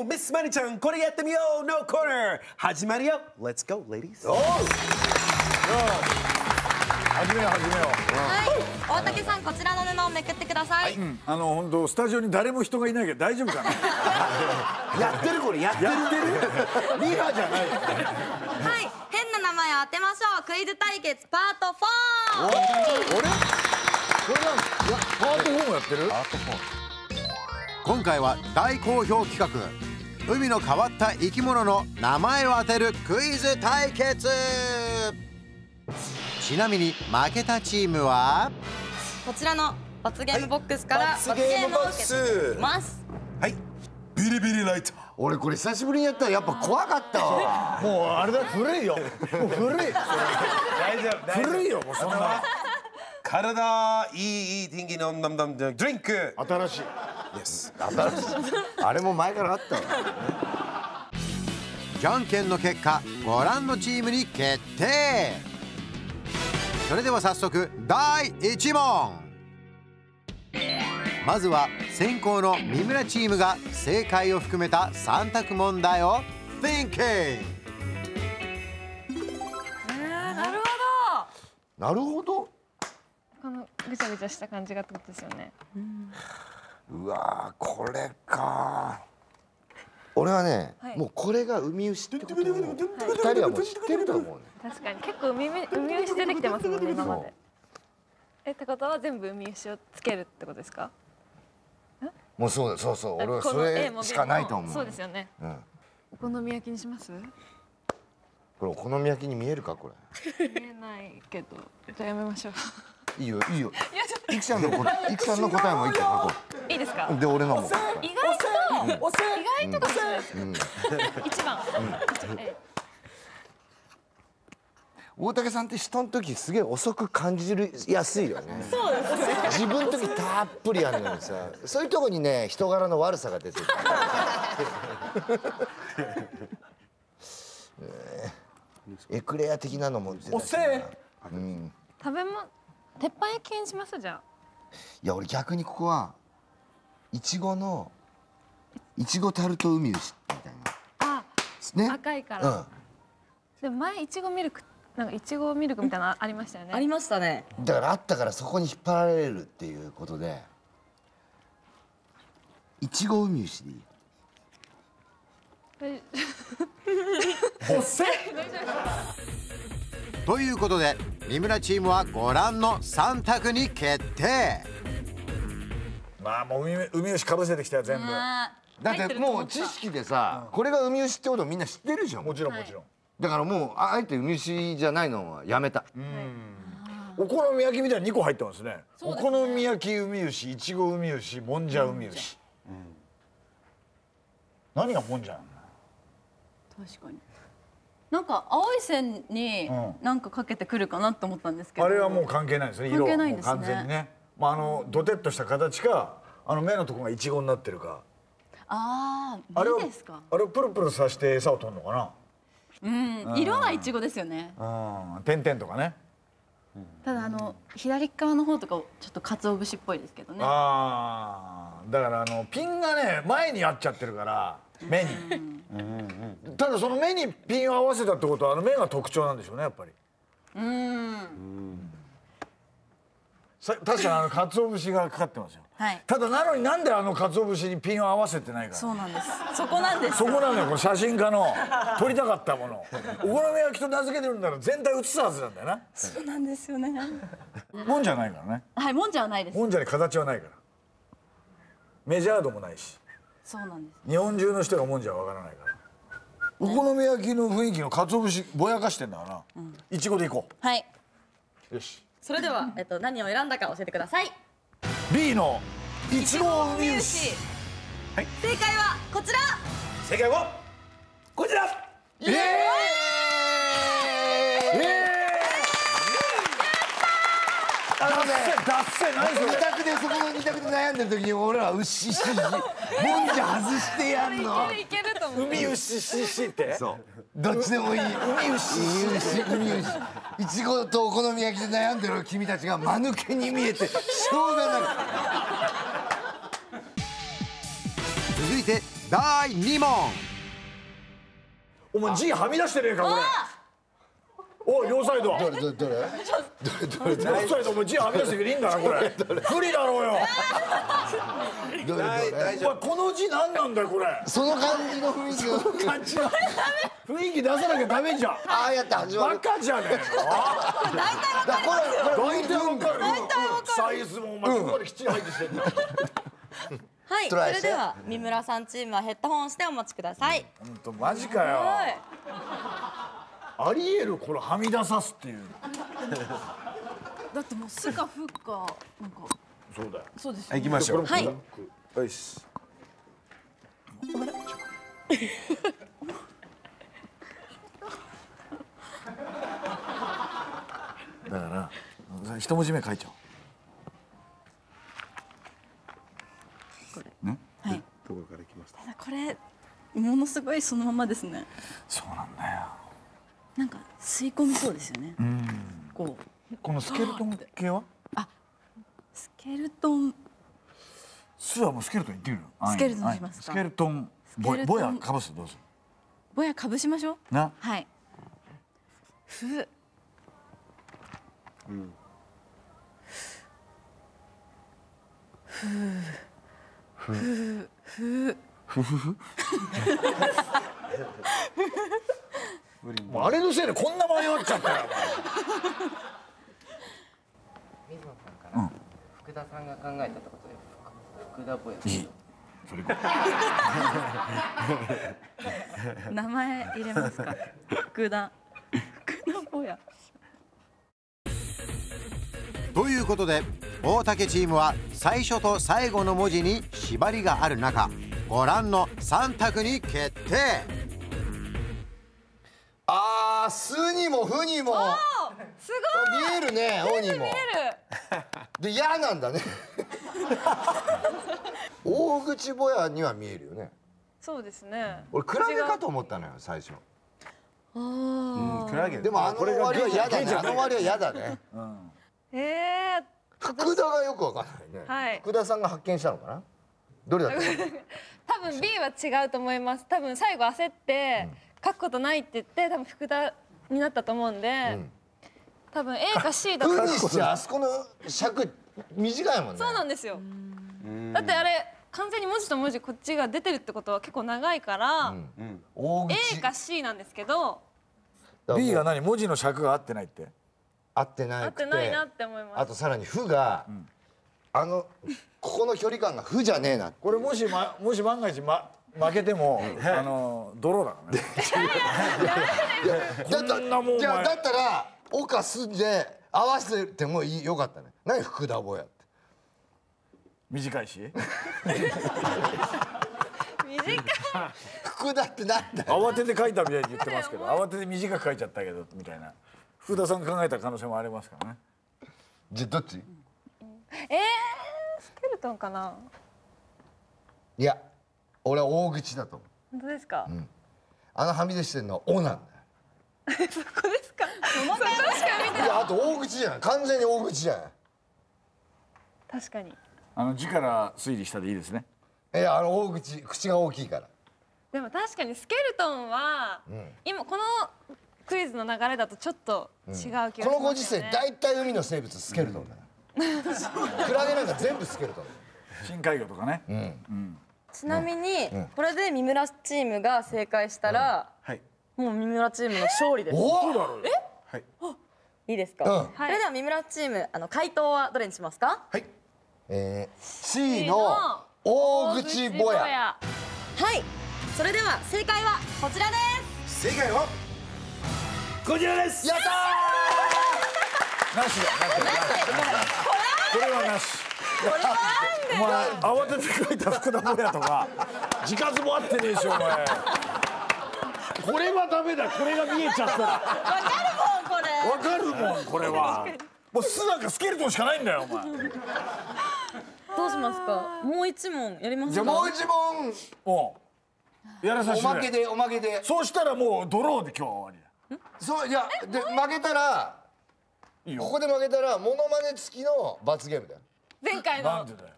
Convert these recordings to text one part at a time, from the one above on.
おミスマニちゃんこれやってみよう No corner 始まるよ。Let's go ladies. 始めよう始めよはい、大竹さんこちらの布をめくってください。う、うん、あの本当スタジオに誰も人がいないけど大丈夫かな。やってるこれやってるリハじゃない。はい、変な名前を当てましょう。クイズ対決パート4。俺これなんいやパート4もやってる？今回は大好評企画海の変わった生き物の名前を当てるクイズ対決。ちなみに負けたチームは？こちらの罰ゲームボックスからはい。罰ゲームを受けていきます。はい。ビリビリライト俺これ久しぶりにやったらやっぱ怖かったわ。もうあれだ古いよ。もう古い。大丈夫古いよもうそんな。体いいいい天気の飲んだドリンク。新しいあれも前からあったわ。じゃんけんの結果ご覧のチームに決定。それでは早速第1問。まずは先行の三村チームが正解を含めた3択問題を Thinking なるほなるほど。このぐちゃぐちゃした感じがってことですよね。うわーこれか。俺はね、はい。もうこれがウミウシってことを二人はもう知ってると思うね。確かに結構海海牛出てきてますもんね今まで。えってことは全部海牛をつけるってことですか？もうそうだそうそう。俺はそれしかないと思う。そうですよね。うん、お好み焼きにします？これお好み焼きに見えるかこ 見えないけど。じゃあやめましょう。れいいよいいよいくちゃんのこいくちゃんの答えもいいからこいいですか？う？で俺のも。意外と意外とかもしれないです。一番。え大竹さんって人の時すげえ遅く感じるやすいよね。そうです。自分の時たっぷりあるのにさ。そういうとこにね人柄の悪さが出てる。えーエクレア的なのも出たしな遅えうん。食べ物鉄板焼きにします？じゃいや俺逆にここはいちごのいちごタルト海牛みたいあ。なね？あ赤いかうんら。でも前いちごミルクなんかいちごミルクみたいなのありましたよど。あね。りましたね。だからあったからそこに引っ張られるっていうことでいちご海牛でいいえ ということで三村チームはご覧の3択に決定。まあもう海海牛かぶせてきたよ全部。あだってもう知識でさこれが海牛ってことみんな知ってるじゃん。もちろんもちろん。だからもうああえて海牛じゃないのはやめた。お好み焼きみたいに2個入ってますね。お好み焼き海牛いちご海牛もんじゃ海牛、何がもんじゃ確かに。なんか青い線にうん。なんかかけてくるかなと思ったんですけど。あれはもう関係ないですね。色はもう関係ないんですね。完全にね。まああのドテッとした形かあの目のとこがいちごになってるか。ああ、あれですか。あれをプルプルさして餌を取るのかうん、色はイチゴですよね。なうん。点々とかね。ただあの左側の方とかちょっと鰹節っぽいですけどね。ああだからあのピンがね前に合っちゃってるから目にただその目にピンを合わせたってことはあの目が特徴なんでしょうねやっぱりうん。さ確かにあの鰹節がかかってますよはい。ただなのになんであの鰹節にピンを合わせてないからそうなんです。そこなんです。そこなのよこの写真家の撮りたかったものお好み焼きと名付けてるんだから全体写すはずなんだよなそうなんですよね。もんじゃないからねはい、もんじゃはないです。もんじゃに形はないからメジャー度もないしそうなんです。日本中の人がもんじゃわからないからお好み焼きの雰囲気の鰹節ぼやかしてんだからいちごでいこはい。うよしそれでは、えっと、何を選んだか教えてください。B のいちご海牛はい。正解はこちら。正解はこちらええ脱線脱線何そ二れ択でそこの二択で悩んでる時に俺ら牛しもんじゃ外してやんの。いけると思う。海牛ししって？そう。どっちでもいい。海牛海牛海牛いちごとお好み焼きで悩んでる君たちが間抜けに見えてしょうがない。続続いて第2問。お前 G はみ出してねえかこれおい両サイドどれどれどれ？どれどれ？両サイドお前 G はみ出してくれいいんだな。これ？不利だろうよ。どれどれ？この字何なんだよこれ。その感じの雰囲気の感じが雰囲気出さなきゃダメじゃん。ああやって始まバるカじゃねえのだこれこれ大体わかるサイズもお前ここまできっちり入ってきてんだはいそれでは三村さんチームはヘッドホンしてお待ちください。ほん。とマジかよありえるこれはみ出さすっていう。だってもう「す」か「ふ」かなんか。そうだよ。そうですよ行きましょう。はい。よしだから一文字目書いちゃおう。どこから来ました？これものすごいそのままですね。そうなんだよなんか吸い込みそうですよね。こう。このスケルトン系は？スケルトン。スはもうスケルトン言ってみるスケルトンしますか？スケルトン。ボボヤかぶす？どうする？ぼやかぶしましょう？な？はい。ふもうあれのせいでこんな迷っちゃったよ。水野さんから福田さんが考えたってことで福福田いい。それ名前入れますか？福田。福田ぼや。ということで大竹チームは最初と最後の文字に縛りがある中ご覧の3択に決定あー「す」にも「ふ」にも。すごい。見えるね「お」にも。見える。で嫌なんだね。大口ぼやには見えるよね。そうですね。俺クラゲかと思ったのよ最初。うんクラゲ。でもあの割は嫌だね。あの割は嫌だね。ええ福田がよくわかんないね、はい。福田さんが発見したのかな？どれだった？の多分 B は違うと思います。多分最後焦って書くことないって言って多分福田になったと思うんで、ん。多分 A か C だと。ふにしちゃあそこの尺短いもんね。そうなんですよ。だってあれ完全に文字と文字こっちが出てるってことは結構長いから、A か C なんですけど B が何？文字の尺が合ってないって。合ってな合ってないなって思います。あとさらに「ふ」が、あのここの距離感が「ふ」じゃねえなこれもし、ま、もし万が一、ま、負けてもあのドローだからね。だったこんなもんお前。いやだったら「お」か「す」で合わせてもいいよかったね。何福田ぼやって。短いし。短い。福田ってなんだよ。慌てて書いたみたいに言ってますけど慌てて短く書いちゃったけどみたいな。福田さんが考えた可能性もありますからね。じゃあどっち？えー、スケルトンかな。いや俺は大口だと思う。本当ですか、あのはみ出してるのは「お」なんだよ。そこですか？その確か見てい。やあと大口じゃない完全に大口じゃない確かに。あの字から推理したでいいですね。いやあの大口口が大きいから。でも確かにスケルトンは、今このクイズの流れだとちょっと違う気がしますよね、このご時世大体海の生物スケルトンだからクラゲなんか全部スケルトン深海魚とかね、ちなみに、これで三村チームが正解したら、はい。もう三村チームの勝利です。おおはい。いいですか、うん。それでは三村チームあの回答はどれにしますか？はい。えー、C の大口ぼや。はい。それでは正解はこちらです。正解は？こちらです。やったなしだなしだ。これはなしお前慌てて書いた福田ぼやとか。字数も合ってねえしお前。これはダメだ。これが見えちゃったら。わかるもんこれ。わかるもんこれは。もう巣なんかスケルトンしかないんだよお前。どうしますか？もう一問やりますか？じゃあもう一問。おう。やらさせておまけでおまけで。そうしたらもうドローで今日は終わりだそういやで負けたらいいよ。ここで負けたらモノマネ付きの罰ゲームだよ前回の。なんでだよ。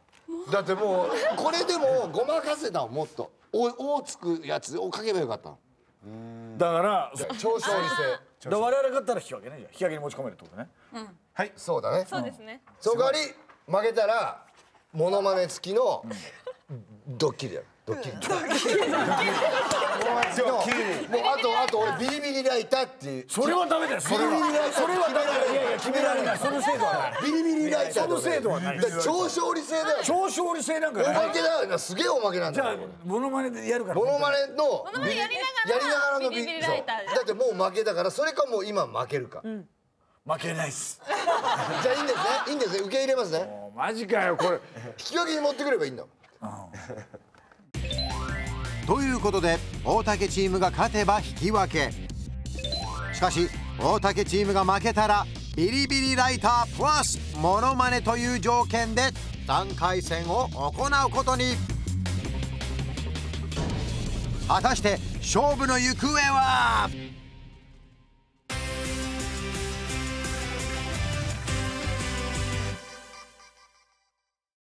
だってもうこれでもごまかせたもっと「お」おつくやつを書けばよかったの。だからそ超勝利性だ我々勝ったら引き分けねじゃあ引き分けに持ち込めるってことね。そうだね。そうですね。その代わり負けたらモノマネ付きのドッキリやるドッキリドッキリもうあとあと俺ビリビリライターっていう。それはダメだよ。それはビリビリライターそれはダメだよ。い。やいや決められない。その制度はない。ビリビリライターその制度はない。だから超勝利制だよ。超勝利制なんかおまけだよ。なすげえおまけなんじゃあだよこれモノマネでやるから。モノマネのノマネやりながらのビリビリライターだってもう負けだからそれかもう今負けるか、負けないっす。じゃあいいんですね。いいんですね。受け入れますね。マジかよこれ。引き分けに持ってくればいいんだもんことで大竹チームが勝てば引き分け。しかし大竹チームが負けたらビリビリライタープラスモノマネという条件で3回戦を行うことに。果たして勝負の行方は？